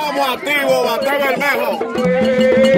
Vamos activo, Mateo Bermejo.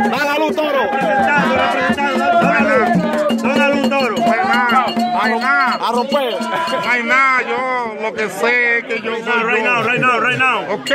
A romper. No hay nada, yo lo que sé es que yo soy Right now, right now, right now. ¿Ok?